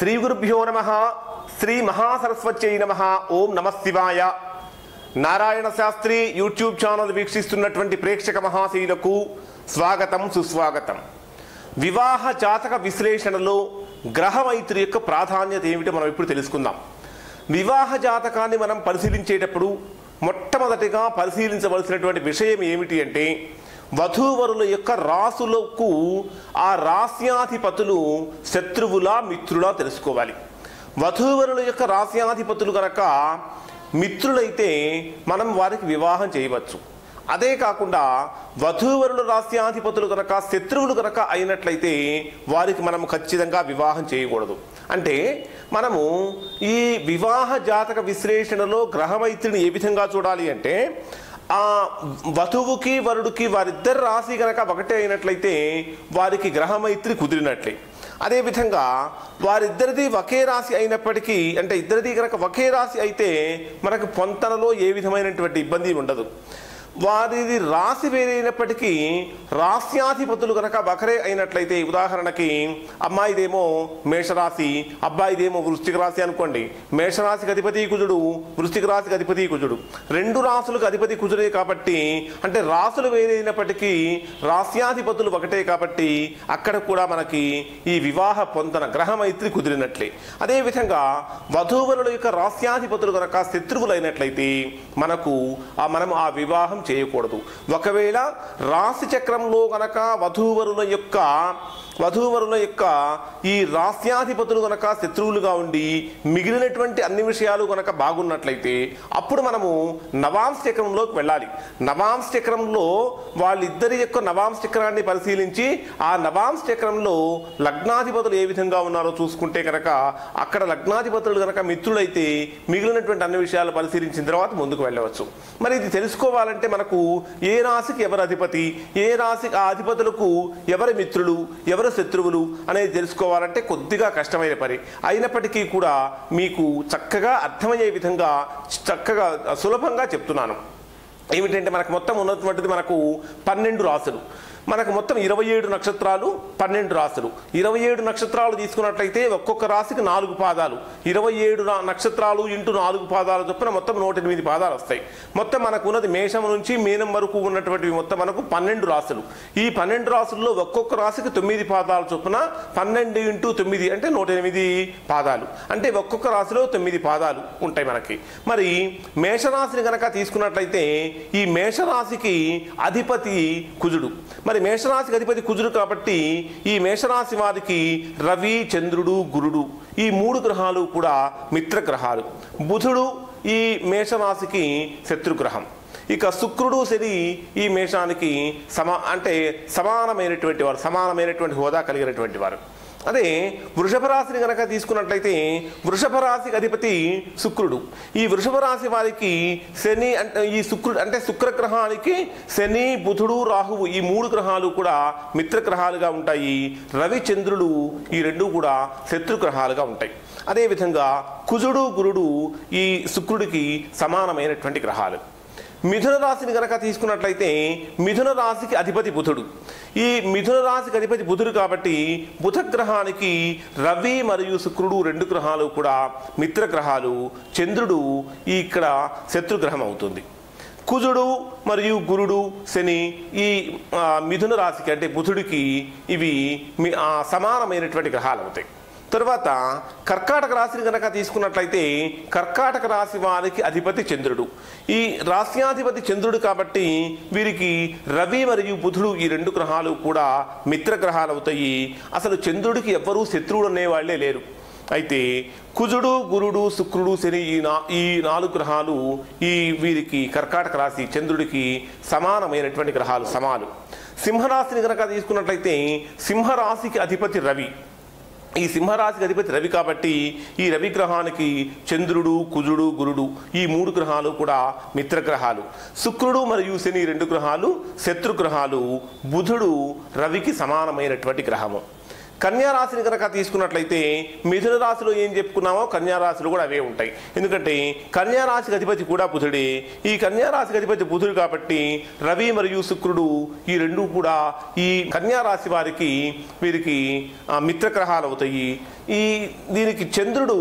శ్రీ గురుభ్యో నమ శ్రీ మహాసరస్వత్యై నమ ఓం నమ శివాయ. నారాయణ శాస్త్రి యూట్యూబ్ ఛానల్ వీక్షిస్తున్నటువంటి ప్రేక్షక మహాశీలకు స్వాగతం సుస్వాగతం. వివాహ జాతక విశ్లేషణలో గ్రహ మైత్రి యొక్క ప్రాధాన్యత ఏమిటో మనం ఇప్పుడు తెలుసుకుందాం. వివాహ జాతకాన్ని మనం పరిశీలించేటప్పుడు మొట్టమొదటిగా పరిశీలించవలసినటువంటి విషయం ఏమిటి అంటే వధూవరుల యొక్క రాసులకు ఆ రాస్యాధిపతులు శత్రువులా మిత్రులా తెలుసుకోవాలి. వధూవరుల యొక్క రాస్యాధిపతులు కనుక మిత్రులైతే మనం వారికి వివాహం చేయవచ్చు. అదే కాకుండా వధూవరుల రాస్యాధిపతులు కనుక శత్రువులు కనుక అయినట్లయితే వారికి మనం ఖచ్చితంగా వివాహం చేయకూడదు. అంటే మనము ఈ వివాహ జాతక విశ్లేషణలో గ్రహమైత్రిని ఏ విధంగా చూడాలి అంటే ఆ వధువుకి వరుడికి వారిద్దరు రాశి కనుక ఒకటే అయినట్లయితే వారికి గ్రహమైత్రి కుదిరినట్లే. అదేవిధంగా వారిద్దరిది ఒకే రాశి అయినప్పటికీ అంటే ఇద్దరిది కనుక ఒకే రాశి అయితే మనకు పొంతనలో ఏ విధమైనటువంటి ఇబ్బంది ఉండదు. వారిది రాశి వేరైనప్పటికీ రాస్యాధిపతులు కనుక వకరే అయినట్లయితే ఉదాహరణకి అమ్మాయిదేమో మేషరాశి అబ్బాయిదేమో వృష్టిక రాశి అనుకోండి. మేషరాశికి అధిపతి కుజుడు వృష్టిక రాశికి అధిపతి కుజుడు. రెండు రాసులకు అధిపతి కుజుడే కాబట్టి అంటే రాసులు వేరైనప్పటికీ రాస్యాధిపతులు ఒకటే కాబట్టి అక్కడ కూడా మనకి ఈ వివాహ పొందన గ్రహమైత్రి కుదిరినట్లే. అదేవిధంగా వధూవరుల యొక్క రాస్యాధిపతులు కనుక శత్రువులైనట్లయితే మనకు మనం ఆ వివాహం చేయకూడదు. ఒకవేళ రాశి చక్రంలో గనక వధూవరుల యొక్క వధూవరుల యొక్క ఈ రాస్యాధిపతులు గనక శత్రువులుగా ఉండి మిగిలినటువంటి అన్ని విషయాలు గనక బాగున్నట్లయితే అప్పుడు మనము నవాంశ చక్రంలోకి వెళ్ళాలి. నవాంశ చక్రంలో వాళ్ళిద్దరి యొక్క నవాంశ చక్రాన్ని పరిశీలించి ఆ నవాంశ చక్రంలో లగ్నాధిపతులు ఏ విధంగా ఉన్నారో చూసుకుంటే కనుక అక్కడ లగ్నాధిపతులు కనుక మిత్రులైతే మిగిలినటువంటి అన్ని విషయాలు పరిశీలించిన తర్వాత ముందుకు వెళ్ళవచ్చు. మరి ఇది తెలుసుకోవాలంటే మనకు ఏ రాశికి ఎవరు అధిపతి? ఏ రాశికి ఆ అధిపతులకు ఎవరి మిత్రులు? ఎవరు శత్రువులు? అనేది తెలుసుకోవాలంటే కొద్దిగా కష్టమైన పని. అయినప్పటికీ కూడా మీకు చక్కగా అర్థమయ్యే విధంగా చక్కగా సులభంగా చెప్తున్నాను. ఏమిటంటే మనకు మొత్తం ఉన్నటువంటిది మనకు పన్నెండు రాసులు మనకు మొత్తం ఇరవై ఏడు నక్షత్రాలు పన్నెండు రాసులు ఇరవై ఏడు నక్షత్రాలు తీసుకున్నట్లయితే ఒక్కొక్క రాశికి నాలుగు పాదాలు. ఇరవై ఏడు నక్షత్రాలు ఇంటూ నాలుగు పాదాలు చొప్పున మొత్తం నూట ఎనిమిది పాదాలు వస్తాయి. మొత్తం మనకు ఉన్నది మేషం నుంచి మీనం వరకు ఉన్నటువంటివి మొత్తం మనకు పన్నెండు రాసులు ఈ పన్నెండు రాసుల్లో ఒక్కొక్క రాశికి తొమ్మిది పాదాలు చొప్పున పన్నెండు ఇంటూ తొమ్మిది అంటే నూట ఎనిమిది పాదాలు. అంటే ఒక్కొక్క రాశిలో తొమ్మిది పాదాలు ఉంటాయి మనకి. మరి మేషరాశిని కనుక తీసుకున్నట్లయితే ఈ మేషరాశికి అధిపతి కుజుడు. మరి మేషరాశికి అధిపతి కుజుడు కాబట్టి ఈ మేషరాశి వారికి రవి చంద్రుడు గురుడు ఈ మూడు గ్రహాలు కూడా మిత్రగ్రహాలు. బుధుడు ఈ మేషరాశికి శత్రుగ్రహం. ఇక శుక్రుడు శని ఈ మేషానికి సమా అంటే సమానమైనటువంటి వారు సమానమైనటువంటి హోదా కలిగినటువంటి వారు. అదే వృషభ రాశిని కనుక తీసుకున్నట్లయితే వృషభ రాశికి అధిపతి శుక్రుడు. ఈ వృషభ రాశి వారికి శని అంటే ఈ శుక్రుడు అంటే శుక్రగ్రహానికి శని బుధుడు రాహువు ఈ మూడు గ్రహాలు కూడా మిత్రగ్రహాలుగా ఉంటాయి. రవి చంద్రుడు ఈ రెండు కూడా శత్రు గ్రహాలుగా ఉంటాయి. అదేవిధంగా కుజుడు గురుడు ఈ శుక్రుడికి సమానమైనటువంటి గ్రహాలు. మిథున రాశిని గనక తీసుకున్నట్లయితే మిథున రాశికి అధిపతి బుధుడు. ఈ మిథున రాశికి అధిపతి బుధుడు కాబట్టి బుధ గ్రహానికి రవి మరియు శుక్రుడు రెండు గ్రహాలు కూడా మిత్రగ్రహాలు. చంద్రుడు ఇక్కడ శత్రుగ్రహం అవుతుంది. కుజుడు మరియు గురుడు శని ఈ మిథున రాశికి అంటే బుధుడికి ఇవి సమానమైనటువంటి గ్రహాలు అవుతాయి. తరువాత కర్కాటక రాశిని కనుక తీసుకున్నట్లయితే కర్కాటక రాశి వారికి అధిపతి చంద్రుడు. ఈ రాశ్యాధిపతి చంద్రుడు కాబట్టి వీరికి రవి మరియు బుధుడు ఈ రెండు గ్రహాలు కూడా మిత్రగ్రహాలు అవుతాయి. అసలు చంద్రుడికి ఎవ్వరూ శత్రువులు అనేవాళ్ళే లేరు. అయితే కుజుడు గురుడు శుక్రుడు శని ఈ నా ఈ నాలుగు గ్రహాలు ఈ వీరికి కర్కాటక రాశి చంద్రుడికి సమానమైనటువంటి గ్రహాలు సమాలు. సింహరాశిని కనుక తీసుకున్నట్లయితే సింహరాశికి అధిపతి రవి. ఈ సింహరాశికి అధిపతి రవి కాబట్టి ఈ రవి గ్రహానికి చంద్రుడు కుజుడు గురుడు ఈ మూడు గ్రహాలు కూడా మిత్రగ్రహాలు. శుక్రుడు మరియు శని రెండు గ్రహాలు శత్రు గ్రహాలు బుధుడు రవికి సమానమైనటువంటి గ్రహము. కన్యా రాశిని కనుక తీసుకున్నట్లయితే మిథున రాశిలో ఏం చెప్పుకున్నామో కన్యా రాశిలో కూడా అవే ఉంటాయి. ఎందుకంటే కన్యా రాశికి అధిపతి కూడా బుధుడే. ఈ కన్యా రాశికి అధిపతి బుధుడు కాబట్టి రవి మరియు శుక్రుడు ఈ రెండు కూడా ఈ కన్యా రాశి వారికి వీరికి ఆ, మిత్రగ్రహాలు అవుతాయి. ఈ దీనికి చంద్రుడు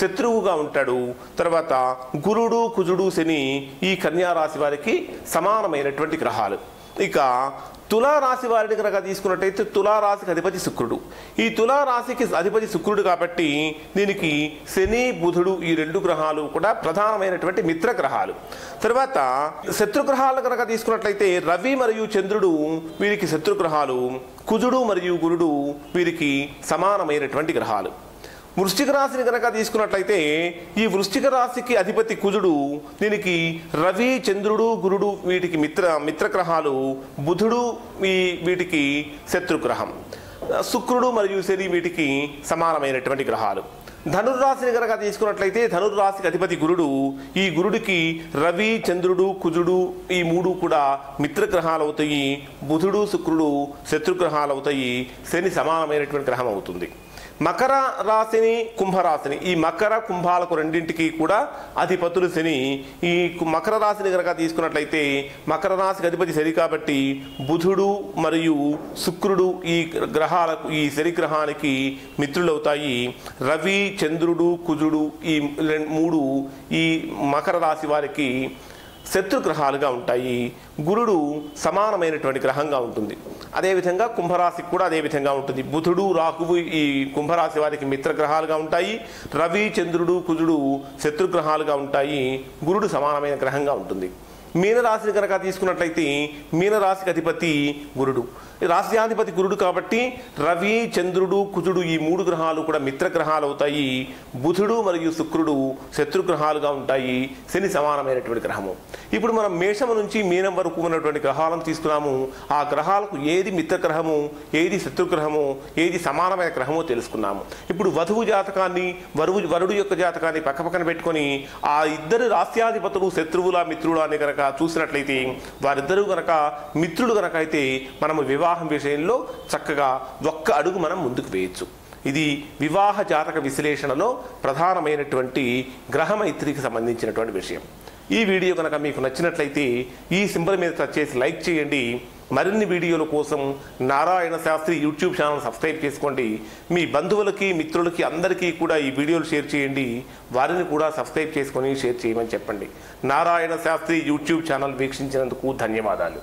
శత్రువుగా ఉంటాడు. తర్వాత గురుడు కుజుడు శని ఈ కన్యా రాశి వారికి సమానమైనటువంటి గ్రహాలు. ఇక తులా రాశి వారిని కనుక తీసుకున్నట్టయితే తులా రాశికి అధిపతి శుక్రుడు. ఈ తులా రాశికి అధిపతి శుక్రుడు కాబట్టి దీనికి శని బుధుడు ఈ రెండు గ్రహాలు కూడా ప్రధానమైనటువంటి మిత్ర గ్రహాలు తర్వాత శత్రుగ్రహాలను కనుక తీసుకున్నట్లయితే రవి మరియు చంద్రుడు వీరికి శత్రుగ్రహాలు కుజుడు మరియు గురుడు వీరికి సమానమైనటువంటి గ్రహాలు. వృశ్చిక రాశిని కనుక తీసుకున్నట్లయితే ఈ వృశ్చిక రాశికి అధిపతి కుజుడు దీనికి రవి చంద్రుడు గురుడు వీటికి మిత్ర మిత్రగ్రహాలు బుధుడు ఈ వీటికి శత్రుగ్రహం. శుక్రుడు మరియు శని వీటికి సమానమైనటువంటి గ్రహాలు. ధనుర్రాశిని కనుక తీసుకున్నట్లయితే ధనుర్రాశికి అధిపతి గురుడు. ఈ గురుడికి రవి చంద్రుడు కుజుడు ఈ మూడు కూడా మిత్రగ్రహాలు అవుతాయి బుధుడు శుక్రుడు శత్రుగ్రహాలు అవుతాయి శని సమానమైనటువంటి గ్రహం అవుతుంది. మకర రాశిని కుంభరాశిని. ఈ మకర కుంభాలకు రెండింటికి కూడా అధిపతులు శని. ఈ మకర రాశిని కనుక తీసుకున్నట్లయితే మకర రాశికి అధిపతి శని కాబట్టి బుధుడు మరియు శుక్రుడు ఈ గ్రహాలకు ఈ శని గ్రహానికి మిత్రులవుతాయి. రవి చంద్రుడు కుజుడు ఈ మూడు ఈ మకర రాశి వారికి శత్రుగ్రహాలుగా ఉంటాయి. గురుడు సమానమైనటువంటి గ్రహంగా ఉంటుంది. అదేవిధంగా కుంభరాశికి కూడా అదే విధంగా ఉంటుంది. బుధుడు రాహువు ఈ కుంభరాశి వారికి మిత్రగ్రహాలుగా ఉంటాయి. రవి చంద్రుడు కుజుడు శత్రుగ్రహాలుగా ఉంటాయి. గురుడు సమానమైన గ్రహంగా ఉంటుంది. మీనరాశిని కనుక తీసుకున్నట్లయితే మీనరాశికి అధిపతి గురుడు. ఈ గురుడు కాబట్టి రవి చంద్రుడు కుజుడు ఈ మూడు గ్రహాలు కూడా మిత్రగ్రహాలు అవుతాయి. బుధుడు మరియు శుక్రుడు శత్రుగ్రహాలుగా ఉంటాయి. శని సమానమైనటువంటి గ్రహము. ఇప్పుడు మనం మేషము నుంచి మీనం వరకు ఉన్నటువంటి గ్రహాలను తీసుకున్నాము. ఆ గ్రహాలకు ఏది మిత్రగ్రహము ఏది శత్రుగ్రహము ఏది సమానమైన గ్రహమో తెలుసుకున్నాము. ఇప్పుడు వధువు జాతకాన్ని వరువు వరుడు యొక్క జాతకాన్ని పక్కపక్కన పెట్టుకొని ఆ ఇద్దరు రాస్యాధిపతులు శత్రువుల మిత్రుల అని కనుక చూసినట్లయితే వారిద్దరూ కనుక మిత్రులు కనుక అయితే మనము వివాహం విషయంలో చక్కగా ఒక్క అడుగు మనం ముందుకు వేయచ్చు. ఇది వివాహ జాతక విశ్లేషణలో ప్రధానమైనటువంటి గ్రహమైత్రికి సంబంధించినటువంటి విషయం. ఈ వీడియో కనుక మీకు నచ్చినట్లయితే ఈ సింబల్ మీద టచ్ చేసి లైక్ చేయండి. మరిన్ని వీడియోల కోసం Narayana Shastri YouTube channel subscribe చేసుకోండి. మీ బంధువులకి మిత్రులకి అందరికీ కూడా ఈ వీడియోలు షేర్ చేయండి. వారిని కూడా సబ్స్క్రైబ్ చేసుకొని షేర్ చేయమని చెప్పండి. నారాయణ శాస్త్రి యూట్యూబ్ ఛానల్ వీక్షించినందుకు ధన్యవాదాలు.